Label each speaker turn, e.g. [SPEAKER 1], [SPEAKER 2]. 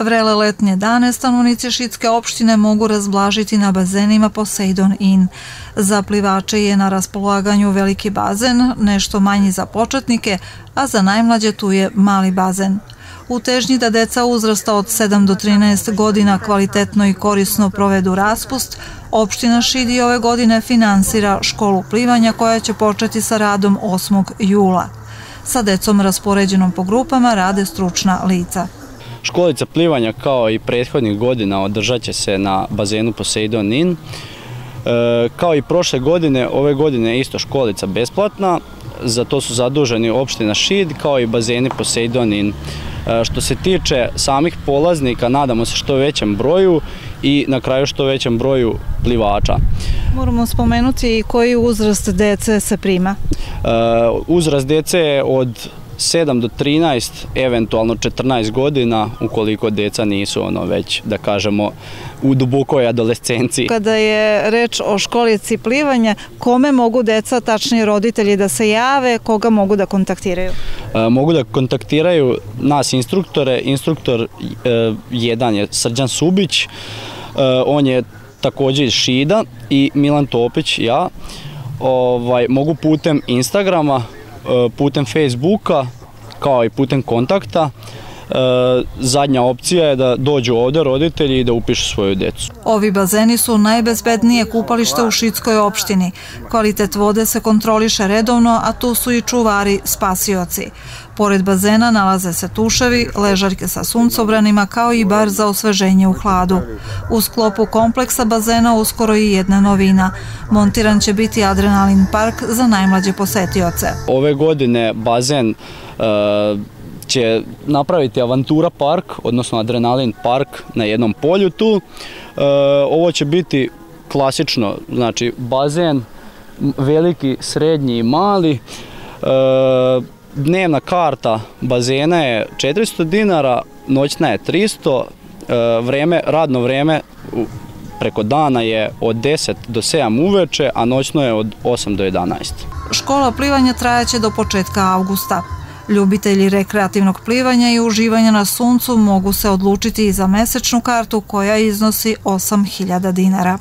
[SPEAKER 1] Vrele letnje dane stanovnici Šitske opštine mogu razblažiti na bazenima Poseidon Inn. Za plivače je na raspolaganju veliki bazen, nešto manji za početnike, a za najmlađe tu je mali bazen. U težnji da deca uzrasta od 7 do 13 godina kvalitetno i korisno provedu raspust, opština Šidi ove godine finansira školu plivanja koja će početi sa radom 8. jula. Sa decom raspoređenom po grupama rade stručna lica.
[SPEAKER 2] Školica plivanja kao i prethodnih godina održat će se na bazenu Poseidon Inn. E, kao i prošle godine, ove godine je isto školica besplatna, za to su zaduženi opština Šid kao i bazeni Poseidon Inn. E, što se tiče samih polaznika, nadamo se što većem broju i na kraju što većem broju plivača.
[SPEAKER 1] Moramo spomenuti koji uzrast dece se prima?
[SPEAKER 2] E, uzrast dece je od 7 do 13, eventualno 14 godina, ukoliko deca nisu ono već, da kažemo, u dubokoj adolescenciji.
[SPEAKER 1] Kada je reč o školici plivanja, kome mogu deca, tačnije roditelji, da se jave, koga mogu da kontaktiraju?
[SPEAKER 2] E, mogu da kontaktiraju nas instruktore. Instruktor e, jedan je Srđan Subić, e, on je takođe iz Šida i Milan Topić, ja. Ovaj, mogu putem Instagrama, putem Facebooka kao i putem kontakta. Zadnja opcija je da dođu ovde roditelji i da upišu svoju decu.
[SPEAKER 1] Ovi bazeni su najbezbednije kupalište u Šitskoj opštini. Kvalitet vode se kontroliše redovno, a tu su i čuvari spasioci. Pored bazena nalaze se tuševi, ležaljke sa suncobranima kao i bar za osveženje u hladu. U sklopu kompleksa bazena uskoro i jedna novina. Montiran će biti Adrenalin park za najmlađe posetioce.
[SPEAKER 2] Ove godine bazen uh, će napraviti Avantura park, odnosno Adrenalin park na jednom polju tu. E, ovo će biti klasično, znači bazen, veliki, srednji i mali. E, dnevna karta bazena je 400 dinara, noćna je 300, e, vreme, radno vreme preko dana je od 10 do 7 uveče, a noćno je od 8 do 11.
[SPEAKER 1] Škola plivanja trajaće do početka avgusta. Ljubitelji rekreativnog plivanja i uživanja na suncu mogu se odlučiti i za mesečnu kartu koja iznosi 8000 dinara.